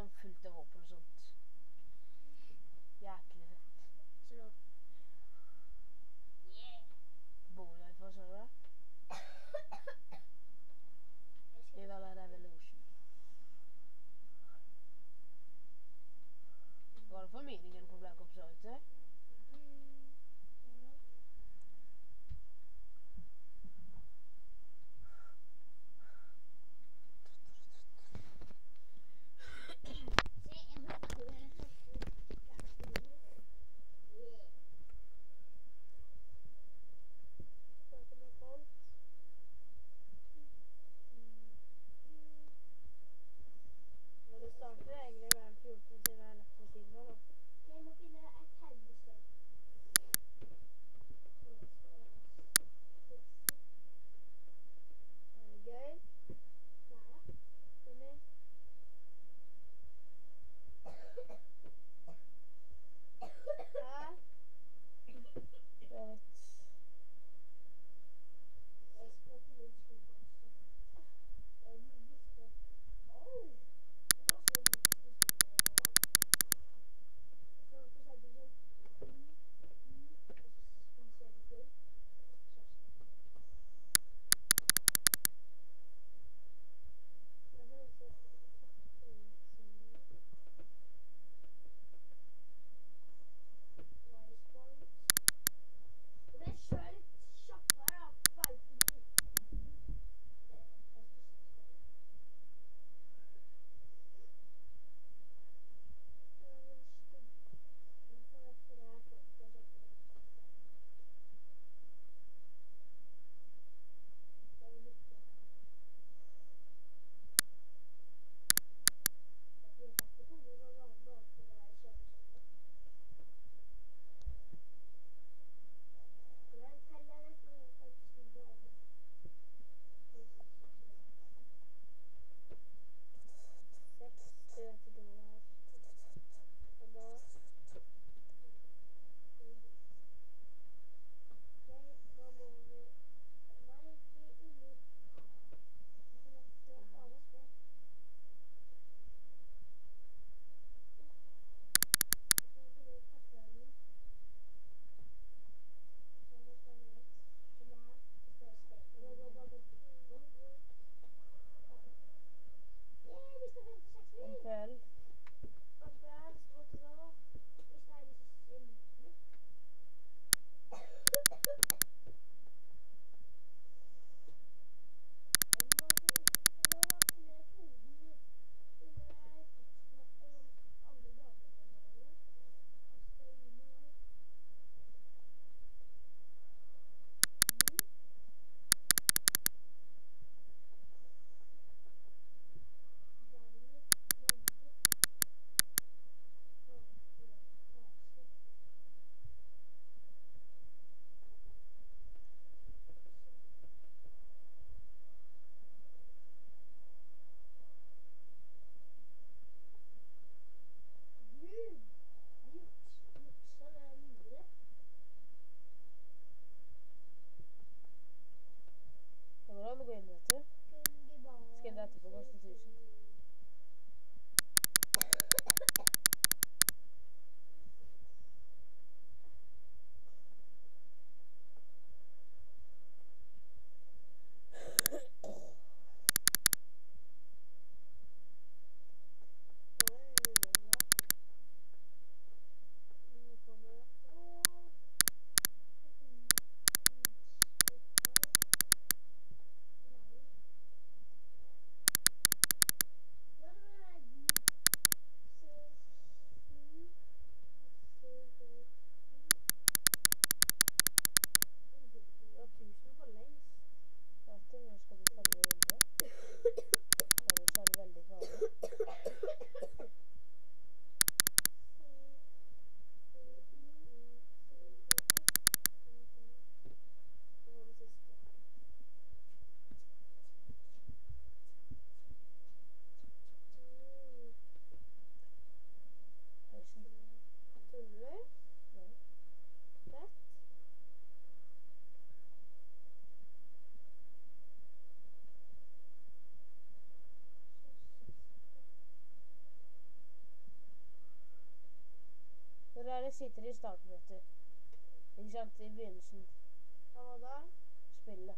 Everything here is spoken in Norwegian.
sånn fullt av våpen og sånt. Jæklig fett. Så ребята, было что jeg sitter i startmøtet. Ikke sant? I begynnelsen. Ja, hva da? Spillet.